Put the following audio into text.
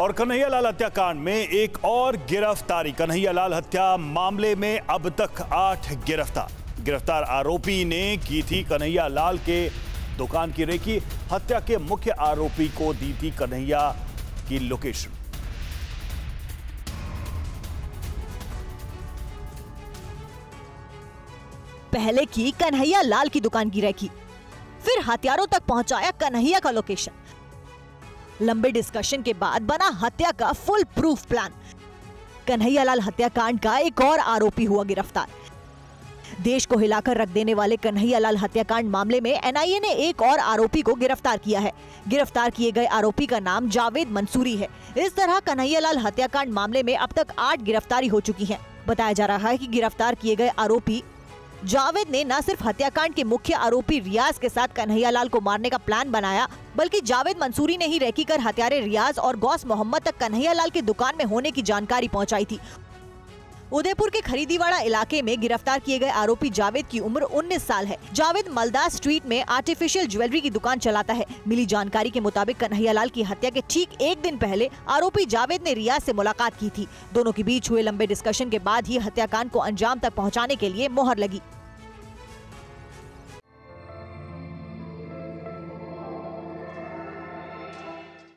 और कन्हैयालाल हत्याकांड में एक और गिरफ्तारी। कन्हैयालाल हत्या मामले में अब तक आठ गिरफ़्तार। गिरफ़्तार आरोपी ने की थी कन्हैयालाल के दुकान की रेकी, हत्या के मुख्य आरोपी को दी थी कन्हैया की लोकेशन। पहले की कन्हैया लाल की दुकान की रेकी, फिर हथियारों तक पहुँचाया कन्हैया का लोकेशन। लंबे डिस्कशन के बाद बना हत्या का फुल प्रूफ प्लान कन्हैयालाल हत्याकांड का एक और आरोपी हुआ गिरफ़्तार. देश को हिलाकर रख देने वाले कन्हैयालाल हत्याकांड मामले में एनआईए ने एक और आरोपी को गिरफ़्तार किया है. गिरफ़्तार किए गए आरोपी का नाम जावेद मंसूरी है. इस तरह कन्हैयालाल हत्याकांड मामले में अब तक आठ गिरफ्तारी हो चुकी है. बताया जा रहा है कि गिरफ़्तार किए गए आरोपी जावेद ने न सिर्फ़ हत्याकांड के मुख्य आरोपी रियाज के साथ कन्हैयालाल को मारने का प्लान बनाया, बल्कि जावेद मंसूरी ने ही रेकी कर हत्यारे रियाज और गौस मोहम्मद तक कन्हैयालाल की दुकान में होने की जानकारी पहुंचाई थी। उदयपुर के खरीदीवाड़ा इलाके में गिरफ़्तार किए गए आरोपी जावेद की उम्र 19 साल है। जावेद मलदास स्ट्रीट में आर्टिफिशियल ज्वेलरी की दुकान चलाता है। मिली जानकारी के मुताबिक कन्हैयालाल की हत्या के ठीक एक दिन पहले आरोपी जावेद ने रियाज से मुलाकात की थी। दोनों के बीच हुए लंबे डिस्कशन के बाद ही हत्याकांड को अंजाम तक पहुँचाने के लिए मोहर लगी।